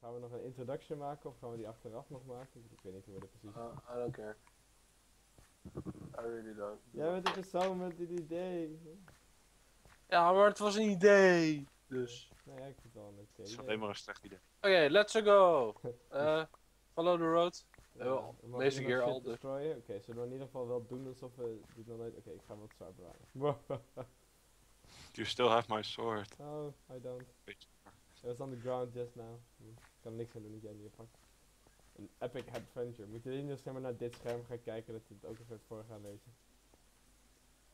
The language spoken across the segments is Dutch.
Gaan we nog een introduction maken of gaan we die achteraf nog maken? Ik weet niet hoe we dat precies Uh, I don't care. I really don't. Jij bent de persoon met dit idee. Ja, maar het was een idee. Dus. Nou ja, ik vind het wel een oké Het is idee. alleen maar een slecht idee. Oké, let's go. Uh, follow the road. Ja, nog keer al, dus. Oké, zullen we in ieder geval wel doen alsof we dit nog nooit... Oké, ik ga wat zwaar bewaren. You still have my sword. oh, I don't. It was on the ground just now. Ik kan niks aan doen dat jij niet pakt. Een epic adventure. Moet je niet nog zeg maar naar dit scherm gaan kijken dat je het ook even voor gaan lezen?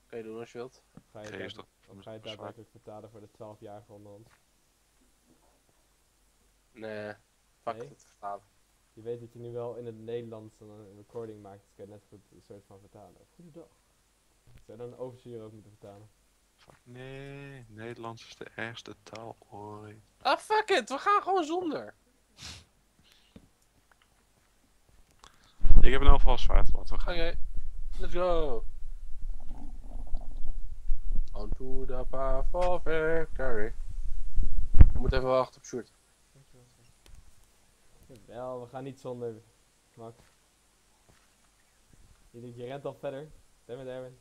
Oké, doen als je wilt. Ga je, het of ga je het daadwerkelijk vertalen voor de 12-jarige onder ons? Nee, fuck Nee? het vertalen. Je weet dat je nu wel in het Nederlands dan een recording maakt, dus kan je net goed een soort van vertalen. Goedendag. Zou je dan een overstuur ook moeten vertalen? Fuck, nee, Nederlands is de ergste taal ooit. Ah, fuck it, we gaan gewoon zonder. Ik heb elk geval zwaard, laten we gaan. Oké, let's go. On to the path of victory. We moeten even wachten op Sjoerd. Wel, we gaan niet zonder Max. Je denkt, je rent al verder. Met Erwin.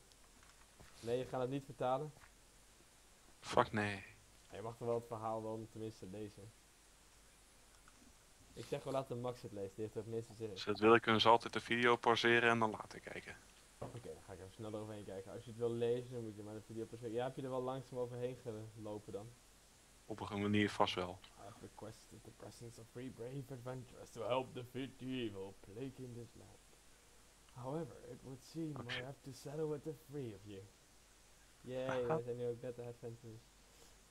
Nee, je gaat het niet vertalen. Fuck nee. Ja, je mag toch wel het verhaal wel tenminste lezen. Ik zeg wel laten Max het lezen, die heeft er het minste zin in. Dat wil, kunnen ze altijd de video pauzeren en dan later kijken. Oké, dan ga ik even sneller overheen kijken. Als je het wil lezen, dan moet je maar de video passeren. Ja, heb je er wel langzaam overheen gelopen dan? Op een manier vast wel. I have requested the presence of three brave adventurers to help defeat the evil plaguing this land. However, it would seem Oh, I have to settle with the three of you. Yay, uh-huh. zijn nu ook net de adventurers.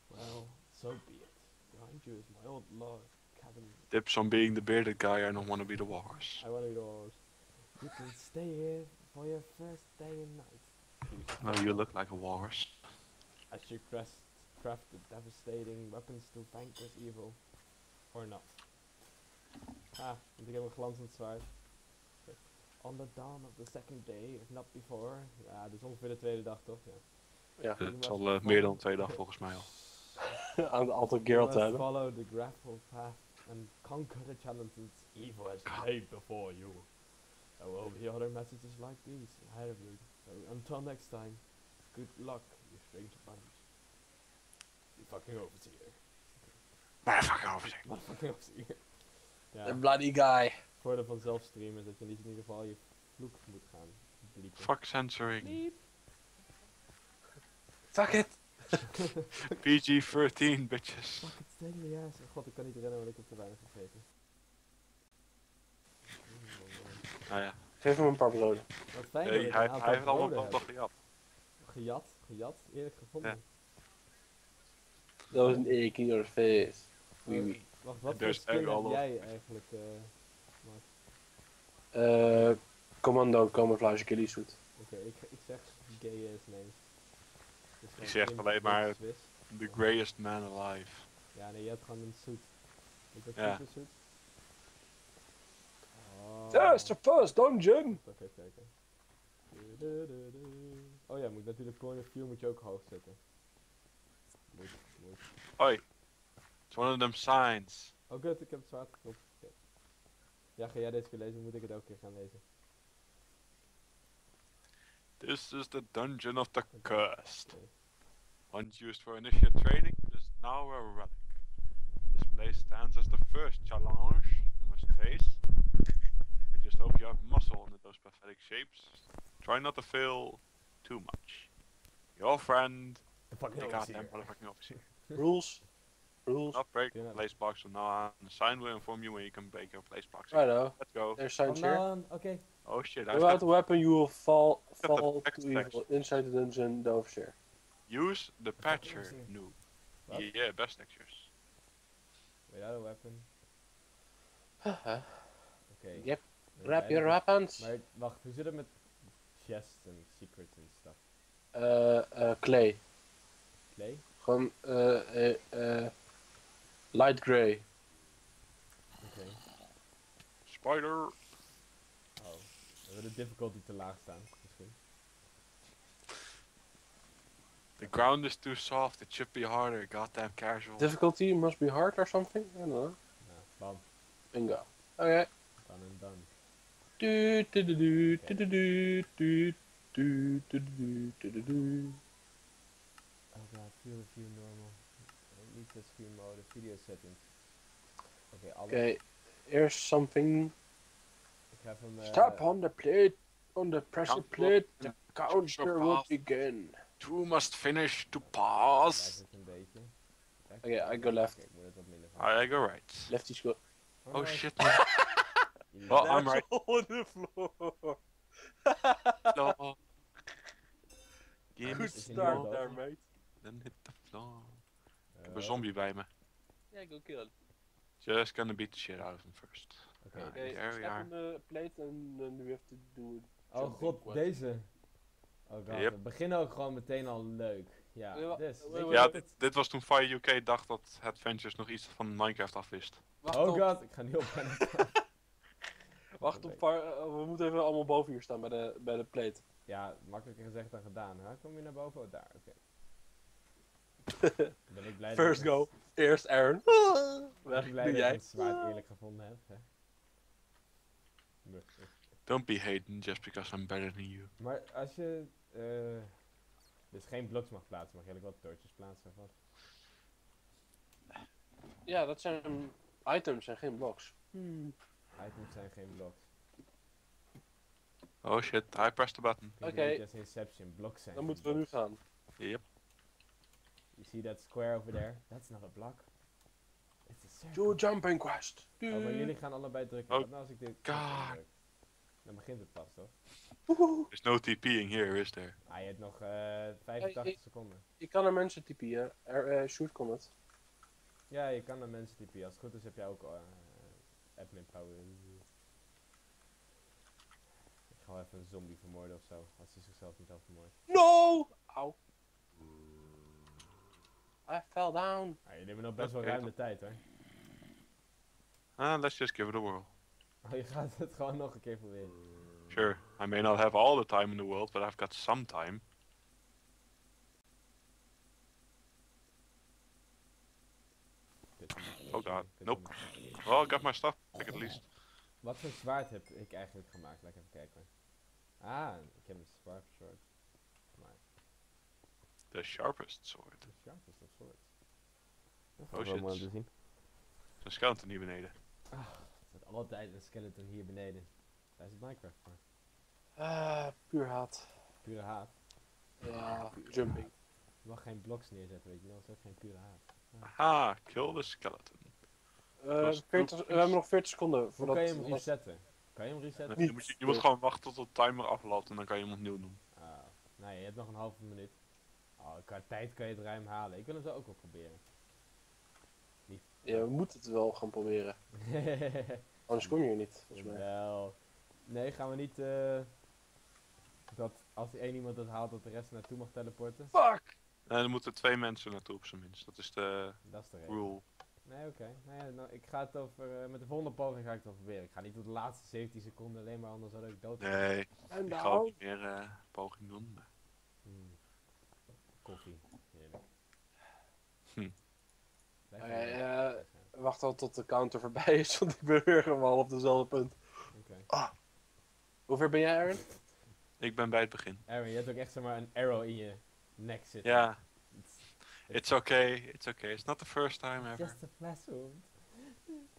Well, so be it. Behind you is my old log cabin. Tips on being the bearded guy, I don't want to be the walrus. I want to be the horse. You can stay here for your first day and night. No, you look like a walrus. As you craft, craft the devastating weapons to vanquish evil. Or not. Ah, want ik heb een glanzend zwaard. On the dawn of the second day, if not before. Ja, dus ongeveer de tweede dag toch? Ja. Ja, Het is al eh, meer dan twee dagen volgens mij al. aan het aantal Geralt hebben. follow the grapple path and conquer the challenges evil has laid before you. There will be other messages like these ahead of you. So until next time, good luck, you strange bunch. Fucking overseer. Maar fuck over Motherfucking overseer. Ja, The bloody guy. het voordeel van zelf streamen is dat je niet in ieder geval je vloek moet gaan bliepen. Fuck censoring. Bliep. Fuck it. PG-13, bitches. Fuck me ass. Oh god, ik kan niet rennen, want ik heb te weinig gegeten. Nou ja, Geef hem een paar broden. Wat fijn dat hey, ik hij, een hij heeft het allemaal toch gejat. Gejat, gejat, eerlijk gevonden. Dat was een eek in your face. Eh, oui. Wacht, wat voor skin heb jij eigenlijk, eh Max? Eh, commando camouflage killie suit. Oké, ik, ik zeg gay ass names. Dus zegt Kim, alleen maar- Swiss. The greatest man alive. Ja, nee, je hebt gewoon een suit. Is dat Ja. super suit? Oh. The first dungeon! Even kijken. Oh ja, moet natuurlijk point of view moet je ook hoog zetten. Moet, Hoi. It's one of them signs. Oh goed, ik heb het zwaard geklopt. Oké. Ja, ga jij deze keer lezen, moet ik het elke keer gaan lezen. This is the dungeon of the cursed. Once used for initiate training, it is now a relic. This place stands as the first challenge you must face. I just hope you have muscle under those pathetic shapes. Try not to fail too much. Your friend, the, fucking the overseer. goddamn motherfucking officer. Rules. Rules. Not break Yeah. place blocks from now on. The sign will inform you when you can break your place blocks. Righto. Let's go. There's signs here. dan, oké. Oh shit, I Without a weapon, you will fall the fall to evil inside the dungeon. The overseer. Use the patcher, noob. Wat? Yeah, best textures. Without a weapon. Haha. Oké. Yep. Grab your we- weapons. Maar wacht, hoe zit het met chests en secrets en stuff? Eh, eh, clay. Clay? Gewoon eh, eh, eh, light gray. Oké. Spider. Oh. We hebben de difficulty te laag staan, misschien. The ground is too soft, it should be harder, goddamn casual. Difficulty must be hard or something? I don't know. Nou, bam. Bingo. Oké. Done and done. Du- du- du- du- du- du- du- du- du- du- du- du- du- du. Oh god, feel of view normal. At least a screen mode, the video settings. Okay, I'll Okay, here's something. Him, uh, Step on the plate, on the pressure Count plate, the mm, counter will begin. Two must finish to pass. Okay, I go left. I go right. Lefty's good. Oh, oh shit. oh, I'm right. on the floor. no. Good start there, mate. Then hit the floor. Ik heb Eh, een zombie bij me. Yeah, go kill it. Just gonna beat the shit out of him first. Oké. Okay, there we step are. on the plate and then we have to do it. Oh god, deze. Oh god, Yep. we beginnen ook gewoon meteen al leuk. Ja, Ja, dus. Ja, dit, dit was toen Fire UK dacht dat Adventures nog iets van Minecraft afwist. Wacht Oh op, god, ik ga niet op. wacht op. Eh, we moeten even allemaal boven hier staan bij de, bij de plate. Ja, makkelijker gezegd dan gedaan. Hè? Kom je naar boven? Oh, daar, oké. Ben ik blij First dat ik go. Eerst Aaron. Ben Weg, ik blij dat ik jij. het zwaard eerlijk gevonden heb. Hè? Don't be hating just because I'm better than you. Maar als je eh dus geen bloks mag plaatsen, mag je eigenlijk wel torches plaatsen of wat? Ja, dat zijn items en geen blocks. Items zijn geen bloks. Oh shit, I pressed the button. Oké. als Inception, bloks zijn Dan moeten we nu bloks. gaan. Yep. You see that square over there? That's not a block. It's a circle. Do jumping quest. Oh, maar jullie gaan allebei drukken. Oh, nou als ik dit God. druk? Dan begint het pas, toch? There's no TPing here, is there? Ah, je hebt nog eh 85 Hey, ik- seconden. Je kan naar mensen typen. Er, eh, shoot comment. Ja, je kan naar mensen typen. Als het goed is heb jij ook eh admin power. Ik ga wel even een zombie vermoorden of zo. Als hij zichzelf niet had vermoord. No! Auw. I fell down. Ah, jullie hebben nog best wel ruim de tijd hoor. Ah, let's just give it a whirl. Oh, je gaat het gewoon nog een keer proberen. Sure, I may not have all the time in the world, but I've got some time. Oh god, nope. Well, I got my stuff back at least. Wat voor zwaard heb ik eigenlijk gemaakt? Laat ik even kijken. Ah, ik heb een sharp sword. The sharpest sword. de sharpest of swords. Dat Oh, om shit. te zien. Een skeleton hier beneden. Er staat altijd een skeleton hier beneden. Daar is het Minecraft voor. Ah, puur haat. Pure haat. Ja, Pure jumping. Je mag geen bloks neerzetten, weet je wel. Dat is ook geen pure haat. Aha, kill the skeleton. Eh, Was 40 we hebben nog 40 seconden Hoe voordat kan je hem resetten? Kan je hem resetten? Je moet, je moet gewoon wachten tot de timer afloopt en dan kan je hem opnieuw doen. Ah, nou, je hebt nog een halve minuut. Oh, qua tijd kan je het ruim halen. Ik wil het zo ook wel proberen. Ja, we moeten het wel gaan proberen. Anders kom je hier niet, volgens mij. Wel. Nee, gaan we niet. eh, dat als één iemand het haalt, dat de rest naartoe mag teleporten? Fuck! En er moeten twee mensen naartoe op zijn minst. Dat is de Dat is de reden. rule. Nee, oké. Nou ja, nou, ik ga het over. eh, met de volgende poging ga ik het wel proberen. Ik ga niet tot de laatste 17 seconden alleen maar, anders had ik dood. Nee, En ik ga ook niet meer eh, poging doen. maar-. Koffie. Heerlijk. Hm. Eh, weg. wacht al tot de counter voorbij is, want ik ben weer helemaal op dezelfde punt. Oké. Hoe ver ben jij, Aaron? Ik ben bij het begin. Aaron, je hebt ook echt zeg maar een arrow in je nek zitten. Ja, It's it's okay, it's okay. It's not the first time ever. just a flash wound.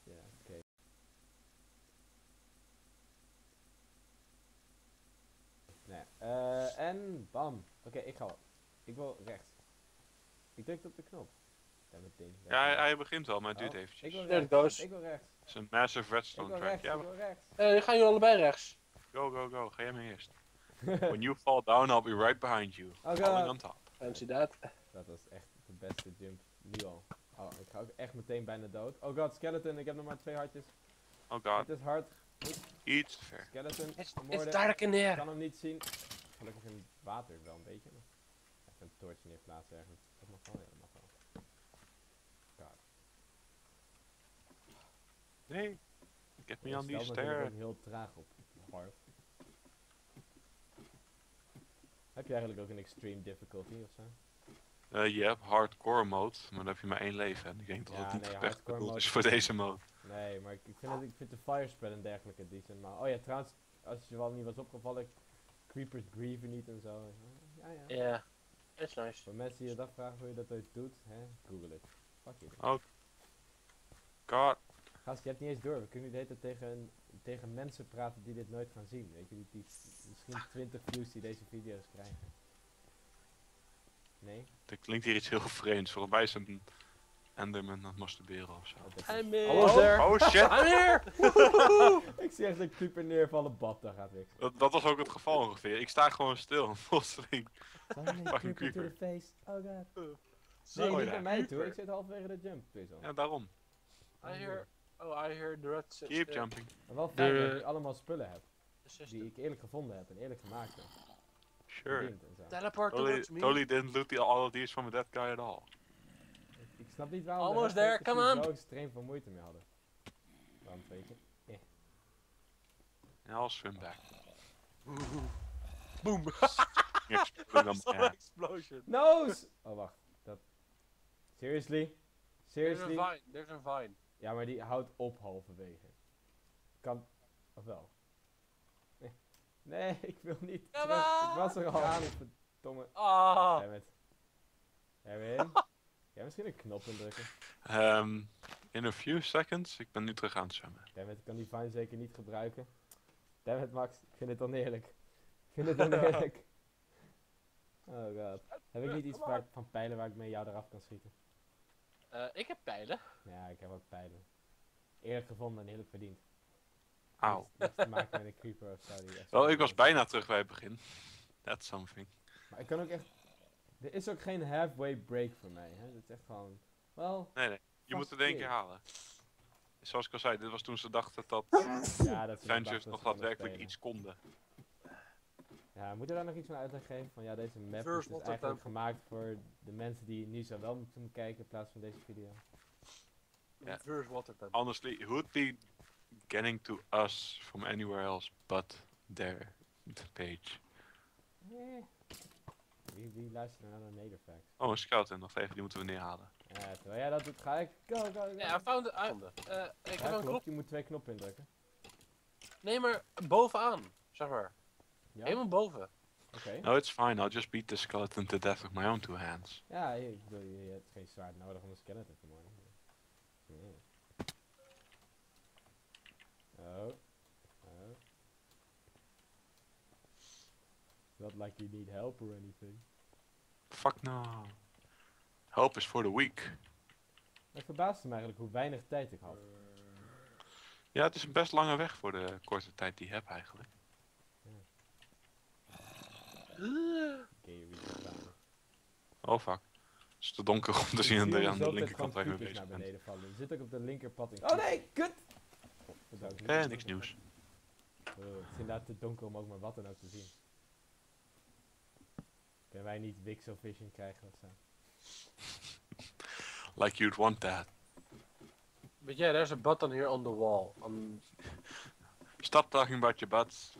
Ja, oké. Nee, eh, en bam. Oké, ik ga wel. Ik wil rechts. Ik druk op de knop. Ja, met ding. Ja, hij, hij begint wel, maar het duurt Oh, eventjes. Ik wil rechts. goes. Ik wil rechts. Het is een massive redstone track. Ja, Ik wil rechts. Eh, gaan jullie allebei rechts. go, go, go. Ga jij maar eerst. When you fall down, I'll be right behind you. Oh Falling god. on top. Fancy that. Dat was echt de beste jump. Nu al. Oh, ik ga ook echt meteen bijna dood. Oh god, skeleton. Ik heb nog maar twee hartjes. Oh god, Het is hard. iets te ver. Skeleton. It's, it's dark in Ik kan hem niet zien. Gelukkig in het water wel een beetje. Maar een toortje neerplaatsen ergens. Dat mag wel, ja, dat mag wel. God. Nee, Ja, on stel these natuurlijk stairs. ook heel traag op. Hard. Heb je eigenlijk ook een extreme difficulty of zo? Eh, je hebt hardcore mode, maar dan heb je maar één leven. En ik denk dat Ja, het niet nee, echt bedoeld is voor niet- deze mode. Nee, maar ik, ik, vind, het, ik vind de fire spread en dergelijke decent. Maar, oh ja, trouwens, als je wel niet was opgevallen, creepers grieven niet en zo. Ja, ja. Ja, is nice. Voor mensen die je dat vragen hoe je dat ooit doet, hè, google het. Fuck it. God, Gast, je hebt niet eens door. We kunnen nu de hele tijd tegen, tegen mensen praten die dit nooit gaan zien. Weet je, die, die misschien 20 views die deze video's krijgen. Nee? er klinkt hier iets heel vreemds. Volgens mij is een Enderman aan het masturberen of zo. Oh, dat is- I'm in. Hallo there. Oh shit! I'm here! ik zie echt een creeper neervallen, bad, daar gaat niks. Dat, dat was ook het geval ongeveer. Ik sta gewoon stil en plotseling. Fucking creeper to the creeper. face. Oh god. Zo, Nee, niet ja. bij mij toe. Ik zit halverwege de jump. Ja, daarom. I hear, oh, I hear the red Keep still. jumping. Maar wel fijn dat ik allemaal spullen heb. Die ik eerlijk gevonden heb en eerlijk gemaakt heb. Sure. Teleport Totally, towards me. totally didn't loot the, all of these from that guy at all. Ik, snap niet waarom Almost de there, ook come on. extreem veel moeite mee hadden. Want weet je. En I'll swim back. Boom. Explosion. Nose! Oh wacht, dat. Seriously? There's a Seriously? vine. There's a vine. Ja, maar die houdt op halverwege. Kan. Of wel? Nee, nee ik wil niet. Ik was er al aan, verdomme. Ah. Damn it. Erwin? Jij misschien een knop indrukken? Um, in a few seconds, ik ben nu terug aan het zwemmen. Damn it, ik kan die vine zeker niet gebruiken. Damn it, Max. Ik vind het oneerlijk. Ik vind het oneerlijk. Oh god. Heb ik niet iets waar van pijlen waar ik mee jou eraf kan schieten? Eh, ik heb pijlen. Ja, ik heb ook pijlen. Eerlijk gevonden en eerlijk verdiend. Auw. Niks, niks te maken met een creeper of zo. die echt Wel, zo- ik was bijna terug bij het begin. That's something. Maar ik kan ook echt... Er is ook geen halfway break voor mij. Hè? Het is echt gewoon... Wel, Nee, nee. Je moet het in één keer halen. Zoals ik al zei, dit was toen ze dachten dat ja, dat Avengers dat nog daadwerkelijk iets konden. Ja, moet je daar nog iets van uitleg geven? Van ja, deze map First is dus eigenlijk gemaakt voor de mensen die nu zo wel moeten kijken in plaats van deze video. Ja. Water temp. Honestly, who would be getting to us from anywhere else but their page? Eh. Wie, wie luistert naar de Nederfax? Oh, een skeleton, nog even, die moeten we neerhalen. Ja, terwijl jij dat doet, ga ik... Go, go, go. Ja, I found it. I, eh, ik Ja, heb een knop. je moet twee knoppen indrukken. Nee, maar bovenaan. Zeg maar. Ja? Helemaal boven. Oké. No, it's fine, I'll just beat the skeleton to death with my own two hands. Ja, je- je, je hebt geen zwaard nodig om een skeleton te. Oh. Oh. Not like you need help or anything. Fuck no. Help is for the weak. Het verbaasde me eigenlijk hoe weinig tijd ik had. Ja, het is een best lange weg voor de korte tijd die je hebt eigenlijk. Het Oh fuck. Het is te donker om te zien aan de, aan de linkerkant waar je mee bezig bent. vallen. Je zit ook op de linkerpad in. Oh nee, kut! Eh, niks nieuws. Oh, het is inderdaad te donker om ook maar wat dan ook te zien. Kunnen wij niet Wixel Vision krijgen of zo? Like you'd want that. But yeah, there's a button here on the wall. On Stop talking about your butts.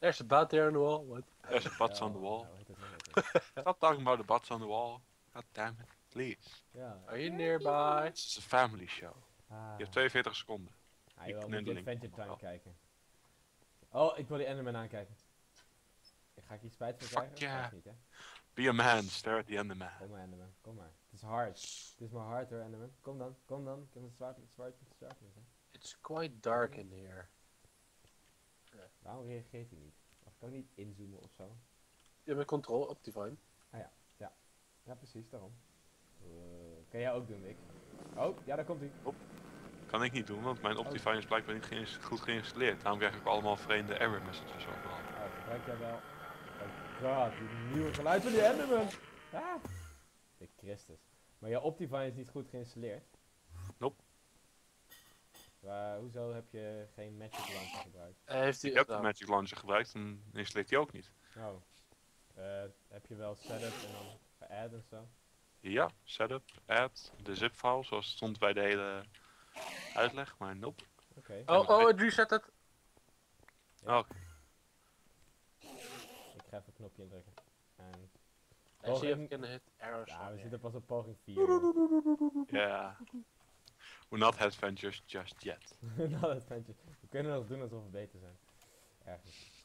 there's a button there on the wall. What? There's a butts on the wall. Stop talking about the butts on the wall. God damn it. Please. Ja. Are you nearby? This is a family show. Ah. Je hebt 42 seconden. Ah, moet je knuddeling. Adventure Time Oh. kijken. Oh, ik wil die Enderman aankijken. Ga ik hier spijt van Fuck krijgen? yeah. Of niet, hè? Be a man, stare at the Enderman. Kom maar, Enderman. Kom maar. Het is hard. Het is maar hard hoor, Enderman. Kom dan, kom dan. Ik heb een zwaard met zwaard met zwaard. met. It's quite dark in here. Waarom reageert hij niet? Mag ik ook niet inzoomen of zo? Je hebt control op Divine. Ja, precies, daarom. Eh, kan jij ook doen, Wick? Oh, ja, daar komt hij. Kan ik niet doen, want mijn Optifine is blijkbaar niet geïns- goed geïnstalleerd. Daarom krijg ik allemaal vreemde error messages overal. Oh, gebruik jij wel. Oh god, die nieuwe geluid van die Enderman! Ah! De Christus. Maar jouw Optifine is niet goed geïnstalleerd. Nope. Maar hoezo heb je geen Magic Launcher gebruikt? Eh, heeft hij Ik heb de. Magic Launcher gebruikt en installeert hij ook niet. Oh. Eh, heb je wel setup en dan geadd en zo? Ja, setup, add, de zip-file zoals het stond bij de hele uitleg, maar nope. Oké. Oh, oh, het reset het. Ja. Oké. Ik ga even een knopje indrukken. En I see Poging- if can hit arrows. ja, we zitten pas op poging 4. Ja. We're not adventures just yet. dat ventje. We kunnen nog doen alsof we beter zijn. Ergens.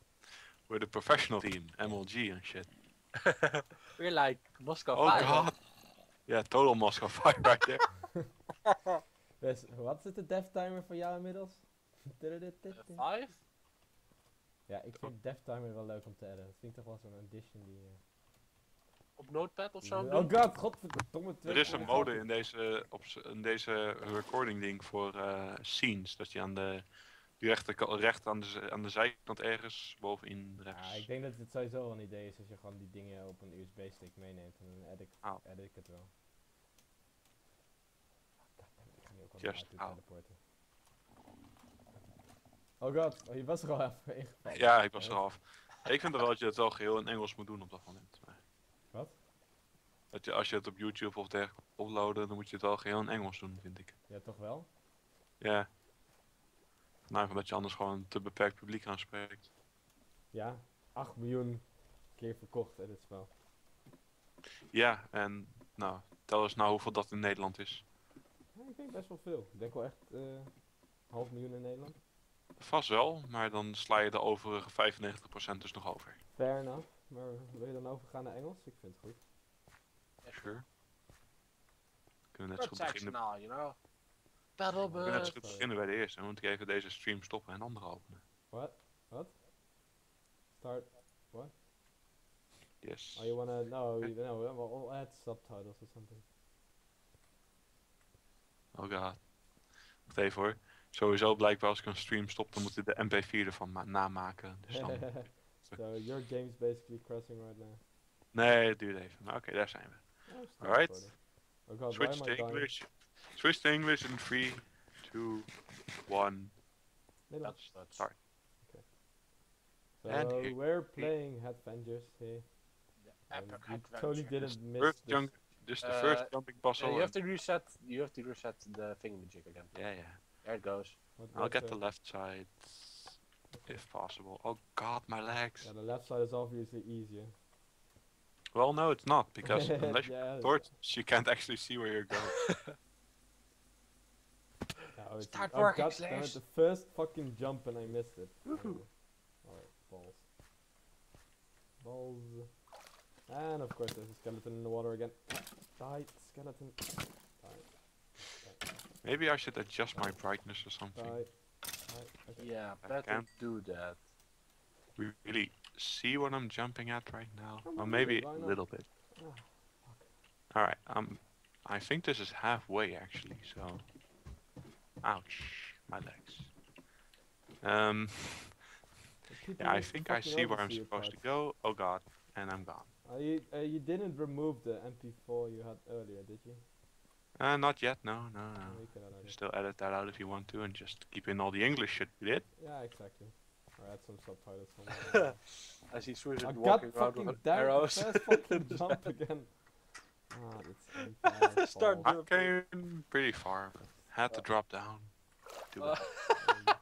We're the professional team, MLG and shit. We're like Moscow Oh Five. god. Yeah, total Moscow fire right there. Dus, wat is de death timer voor jou inmiddels? Uh, five? Ja, ik vind death timer wel leuk om te adden. Dat vind ik toch wel zo'n addition die... eh, Op Notepad of zo? Oh god, godverdomme. Er is een mode in deze, op, in deze recording ding voor eh, scenes. Dat je aan de, die rechter, recht aan de, aan de zijkant ergens bovenin rechts. Ja, ik denk dat het sowieso wel een idee is als je gewoon die dingen op een USB-stick meeneemt. En dan edit, Au. edit ik het wel. Goddammit, ik ga nu ook wel Just teleporten. Oh god, oh, je was er al even ingevallen. Ja, ik was eraf. Ik vind wel dat je het wel geheel in Engels moet doen op dat moment. Maar Wat? Dat je, als je het op YouTube of dergelijke uploaden, dan moet je het wel geheel in Engels doen, vind ik. Ja, toch wel? Ja. Nou, omdat je anders gewoon een te beperkt publiek aanspreekt. Ja, 8 miljoen keer verkocht hè, dit spel. Ja, en nou, tel eens nou hoeveel dat in Nederland is. Ik denk best wel veel. Ik denk wel echt eh half miljoen in Nederland. Vast wel, maar dan sla je de overige 95% dus nog over. Fair enough. Maar wil je dan overgaan naar Engels? Ik vind het goed. Sure. Kunnen we net zo beginnen, now, you know. we kunnen net zo goed beginnen bij de eerste. Dan moet ik even deze stream stoppen en andere openen. What? What? Start. Yes. Oh, you wanna? No, you, no. We'll we'll add subtitles or something. Oh god. Wacht even hoor. Sowieso blijkbaar als ik een stream stop, dan moet ik de MP4 ervan ma- namaken. Dus dan... so your game's basically crashing right now. Nee, het duurt even. Maar oké, daar zijn we. Oh, Alright. Oh god, Switch to I dying? English. Switch to English in 3, 2, 1. Nederlands. That's, that's Sorry. So And we're playing Headbangers here. the and epic adventure. totally didn't miss First this. jump, this the Uh, first jumping Uh, puzzle. you have to reset. You have to reset the thing thingamajig again. yeah, yeah. There it goes. What- I'll what's get the left side if possible. Oh god, my legs. Yeah, the left side is obviously easier. Well, no, it's not because unless you yeah, torch, you can't actually see where you're going. yeah, it's- Start oh, working, God damn it, Slash. the first fucking jump and I missed it. Alright, balls. Balls. And of course there's a skeleton in the water again. Die, skeleton. Die, Maybe I should adjust my brightness or something. die, die. Okay. Yeah, I better can't. do that. We really see what I'm jumping at right now. Oh, Or maybe, maybe a little bit. Ah, Alright, um, I think this is halfway actually, so... Ouch, my legs. Um, yeah, I think I see where I'm supposed to go. Oh god, and I'm gone. Uh, you, uh, you didn't remove the MP4 you had earlier, did you? Uh, not yet, no, no, Oh, no. you can add Still edit that out if you want to and just keep in all the English shit we did. Yeah, exactly. Or add some subtitles somewhere. I see Swizz I walking around fucking with damn arrows. first fucking jump again. Ah, that's unfair Start balls. I came pretty far, but had to drop down. Do Uh, it. I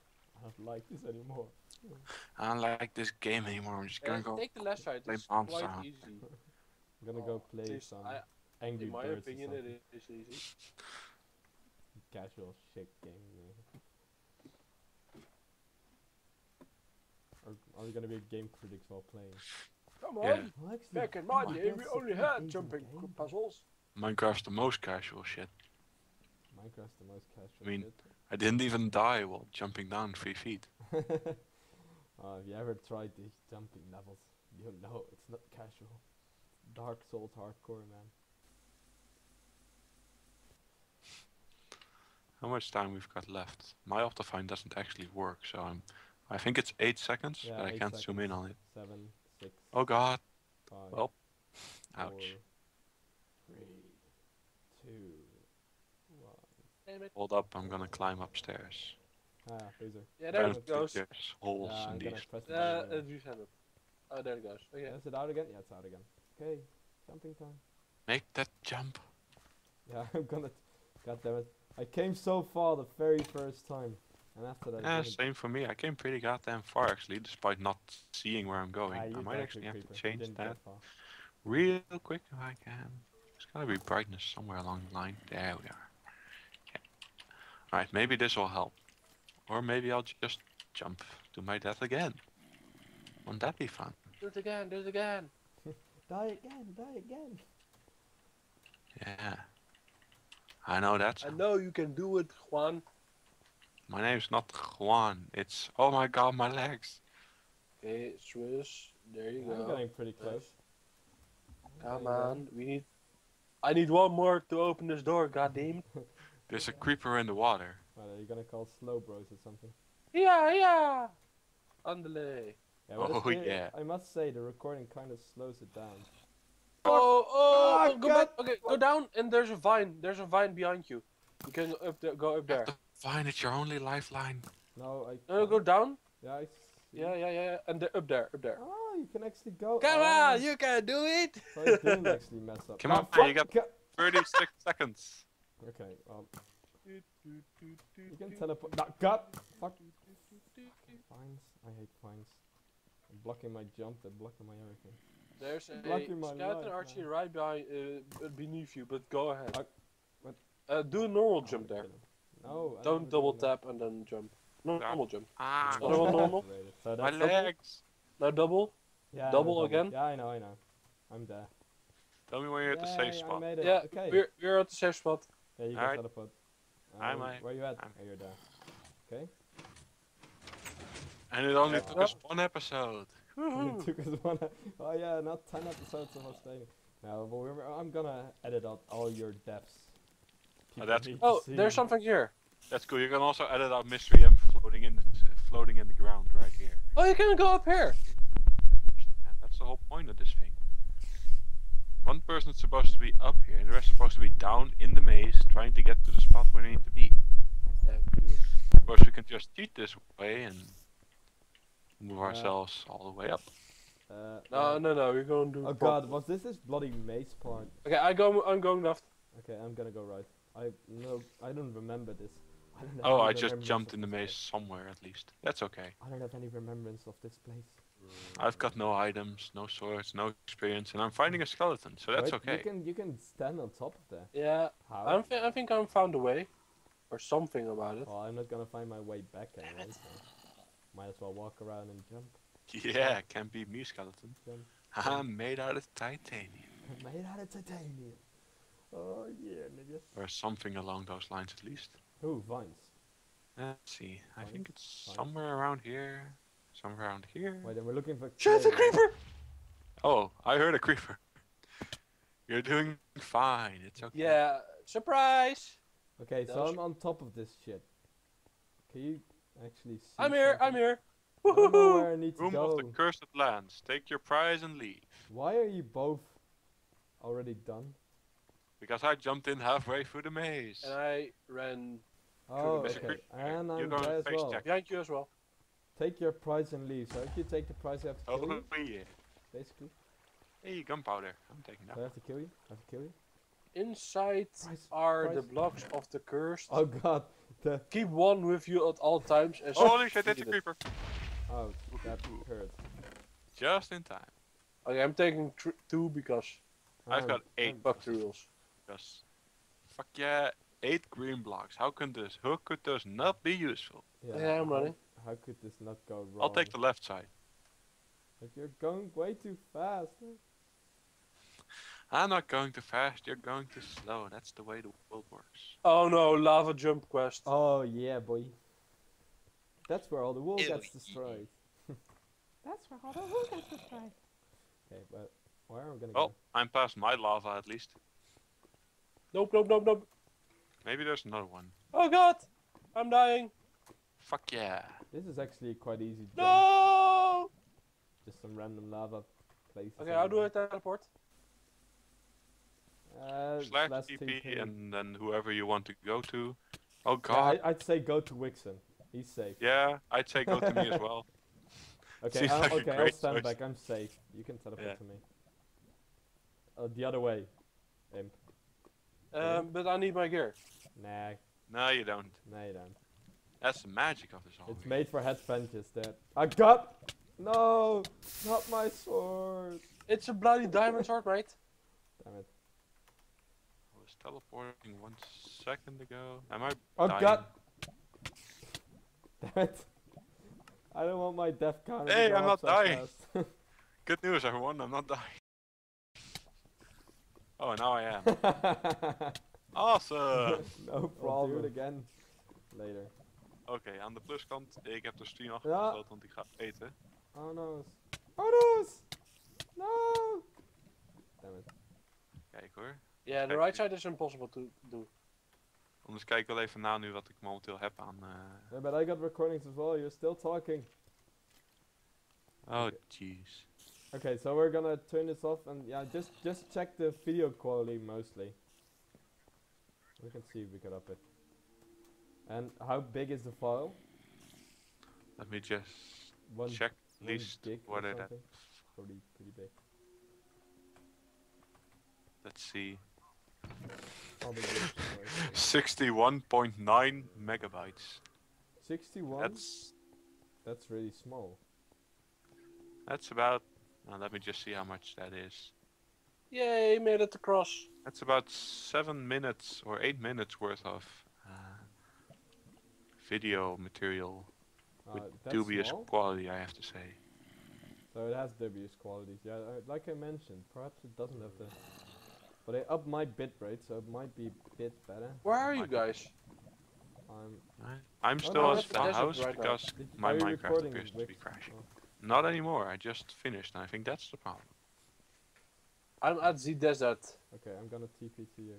don't like this anymore. I don't like this game anymore. I'm just Yeah, gonna go. take the left side. play It's quite Sound. easy. I'm gonna go Oh, play at some I- Angry In my Birds opinion, or it easy. Casual shit game. yeah. Or are we gonna be game critics while playing? Come on! Well, actually, Back in my day, we only had jumping game. puzzles. Minecraft's the most casual shit. Minecraft's the most casual I mean, shit. I didn't even die while jumping down three feet. uh, have you ever tried the jumping levels? You know it's not casual. Dark Souls hardcore, man. How much time we've got left? My Optifine doesn't actually work, so I'm. I think it's eight seconds, Yeah, but I can't zoom in on it. Seven, six, Oh god! five, Well, four, ouch. three, two, one. Hold up, I'm gonna climb upstairs. Ah, laser. Yeah, there it goes. There's holes Yeah, I'm in these. press the Uh, button uh, again. reset it. Oh, there it goes. Okay. Yeah, Is it out again? Yeah, it's out again. Okay, jumping time. Make that jump. Yeah, I'm gonna. God damn it! I came so far the very first time. And after that, Yeah, it's gonna- same for me. I came pretty goddamn far actually, despite not seeing where I'm going. Ah, I might actually have to creeper. You change that real quick if I can. There's gotta be brightness somewhere along the line. There we are. Okay. Alright, maybe this will help. Or maybe I'll just jump to my death again. Wouldn't that be fun? Do it again, do it again. Die again, die again. Yeah. I know that. I know you can do it, Juan. my name's not Juan. It's oh my god my legs. Okay, Swiss. There you I'm go. getting pretty close. Come There on, we need. I need one more to open this door. Goddamn. There's a creeper in the water. What, are you gonna call slow bros or something? Yeah, yeah. Andale. Yeah, Oh, yeah. I must say the recording kind of slows it down. Oh, oh, Ah, go God. back. Okay, go down, and there's a vine. There's a vine behind you. You can go up there. Go up there. Fine, it's your only lifeline. No, I. No, no, go down. Yeah, I see. Yeah, yeah, yeah. And the, up there, up there. Oh, you can actually go. Come oh, on, you can do it. So I didn't actually mess up. Come Ah, on, fuck, you got- ca- 36 seconds. Okay, um, you can teleport. That God! Fuck! Fines. I hate fines. They're blocking my jump, they're blocking my everything. There's a Blocking my skeleton life, archer man. right behind, uh, beneath you. But go ahead. I- what? Uh, do a normal Oh, jump there. kill him. No, I Don't double did that. tap and then jump. No, Yeah. normal jump. Ah, Other one normal? So my that's legs. Now double. yeah, double no again? Yeah, I know, I know. I'm there. Tell me when you're at the safe I spot. Yeah, okay. we're, we're at the safe spot. Yeah, you can Alright. teleport. I'm a- where you at? I'm- Oh, you're there. Okay. And it only Yeah. took us one episode. it took us one. Oh yeah, not ten episodes of us playing. No, but we're, I'm gonna edit out all your deaths. People oh, that's- need Oh, there's something here. That's cool. You can also edit out Mystery M floating in the, uh, floating in the ground right here. Oh, you can go up here. And that's the whole point of this thing. One person's supposed to be up here, and the rest supposed to be down in the maze, trying to get to the spot where they need to be. Of course, we can just cheat this way and move Uh, ourselves all the way up. Uh, No, yeah. no, no. We're going to. do Oh god, was this this bloody maze part? Okay, I go. I'm going left. Okay, I'm gonna go right. I no, I don't remember this. I don't have Oh, any I just jumped in the maze somewhere at least. That's okay. I don't have any remembrance of this place. I've got no items, no swords, no experience, and I'm finding a skeleton, so that's Wait, okay. You can you can stand on top of there. Yeah, How? I'm. Th- I think I found a way, or something about it. Well, I'm not gonna find my way back anyway. So might as well walk around and jump. Yeah, can't be me, skeleton. Jump. I'm made out of titanium. Made out of titanium. Oh yeah, nigga. Or something along those lines at least. Ooh, vines. Let's see. I think it's fine. somewhere around here. Somewhere around here. Wait, then we're looking for. Shut the clay. creeper! Oh, I heard a creeper. You're doing fine. It's okay. Yeah, surprise! Okay, so I'm on top of this shit. Can you actually see? I'm here. I'm here. I Woohoo! where I need to Room go. of the cursed lands. Take your prize and leave. Why are you both already done? Because I jumped in halfway through the maze. And I ran Oh, Mr. okay. And I'm going there as well. check. behind you as well. Take your prize and leave. So if you take the prize, I have to kill Oh you, yeah. basically. Hey, gunpowder. I'm taking Do I have to kill you? I have to kill you? Inside Prize. are the blocks of the cursed. Oh god. The Keep one with you at all times. As Holy shit, it's a creeper. oh that hurt. Just in time. Okay, I'm taking tr- two because I've got oh, eight I'm- fuck the rules. Because, fuck yeah, eight green blocks. How can this? How could those not be useful? Yeah, I'm running. How could this not go wrong? I'll take the left side. But you're going way too fast. I'm not going too fast. You're going too slow. That's the way the world works. Oh no, lava jump quest. Oh yeah, boy. That's where all the wool Ew, gets destroyed. That's where all the wool gets destroyed. Okay, but where are we gonna Well, go? I'm past my lava at least. Nope, nope, nope, nope. Maybe there's another one. Oh god! I'm dying. Fuck yeah. This is actually quite easy. jump. No! Just some random lava places. Okay, how do I everywhere. teleport? Uh, Slash slash TP TP. and then whoever you want to go to. Oh Yeah, god. I, I'd say go to Wixon. He's safe. Yeah, I'd say go to me as well. Okay, I'll, like okay, I'll stand choice. back. I'm safe. You can teleport Yeah. to me. Uh, the other way. Imp. Um, but I need my gear. Nah, No, you don't. No, you don't. That's the magic of this hobby. It's made for headbangers, Dad. I got. No, not my sword. It's a bloody diamond sword, right? Damn it. I was teleporting one second ago. Am I Oh dying? god. Damn it. I don't want my death counter to Hey, go I'm not so dying. fast. Good news, everyone. I'm not dying. Oh, now I am. Awesome! no problem. do it again later. Oké, aan de pluskant, ik heb de stream Ja. afgesloten, want ik ga eten. Oh no. Oh no. No. Damn it. Kijk hoor. Yeah, the Kijk, right side is impossible to do. Anders kijk wel even na nu wat ik momenteel heb aan... eh, Yeah, but I got recordings as well. You're still talking. Oh, Oké. jeez. Okay, so we're gonna turn this off and yeah, just just check the video quality mostly. We can see if we can up it. And how big is the file? Let me just One, check at one least gig or what it something? Probably pretty big. Let's see. Probably big, sorry. 61.9 megabytes. 61? That's That's really small. that's about. Now let me just see how much that is. Yay, made it across. That's about seven minutes or eight minutes worth of video material Uh, with that's dubious small? quality, I have to say. So it has dubious qualities. Yeah, uh, like I mentioned, perhaps it doesn't have the. But I upped my bitrate, so it might be a bit better. Where are you guys? Um, I- I'm Oh, still no, at that's- the house right because did, my Minecraft appears to be crashing. Oh. Not anymore. I just finished, and I think that's the problem. I'm at the desert. Okay, I'm gonna TP to you.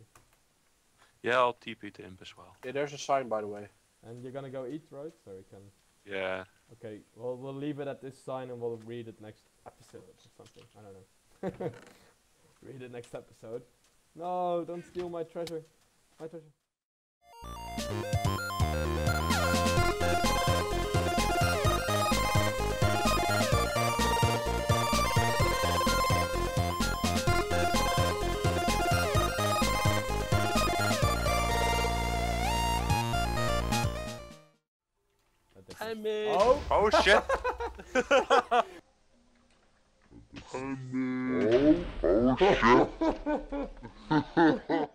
Yeah, I'll TP to Imp as well. Yeah, there's a sign by the way. And you're gonna go eat, right? So we can. Yeah. Okay, well we'll leave it at this sign and we'll read it next episode or something. I don't know. read it next episode. No, don't steal my treasure. My treasure. Oh, oh. Oh shit. Oh, oh shit.